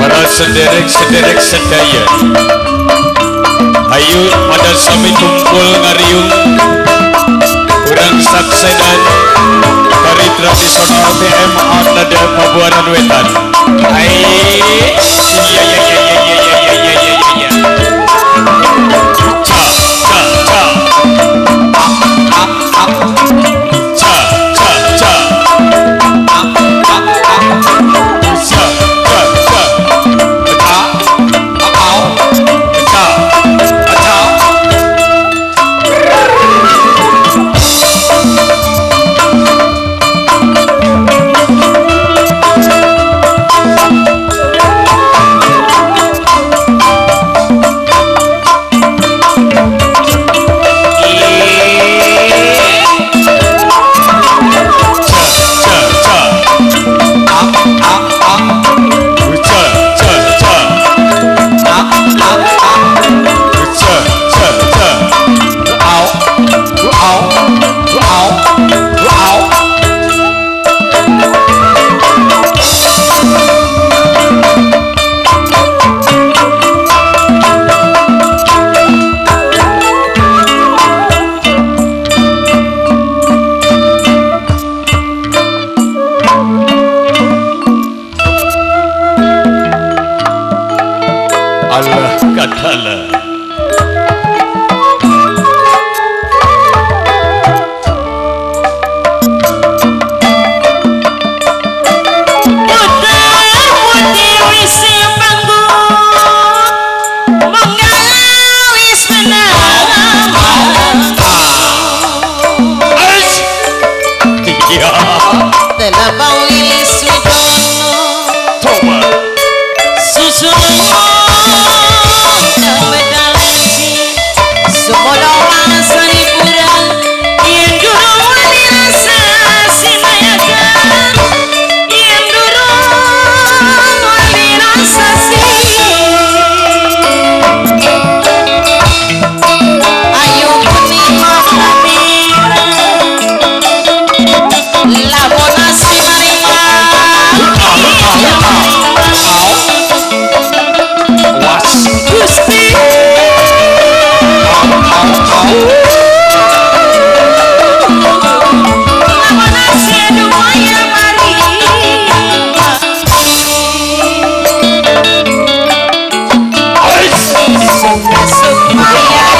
para sederek-sederek sedaya Ayu pada sami kumpul ngariung. Kurang saksedan dari tradisional TM Arnada Pabuaran Wetan. Hai iya iya iya Maria!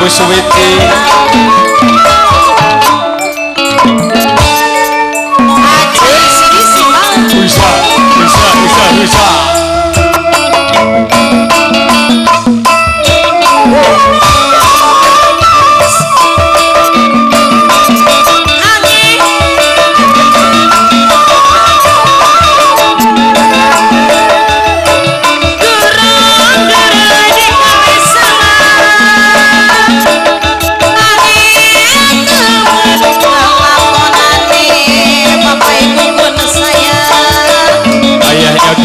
Buswiti Puxa, puxa, puxa, puxa